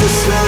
to say.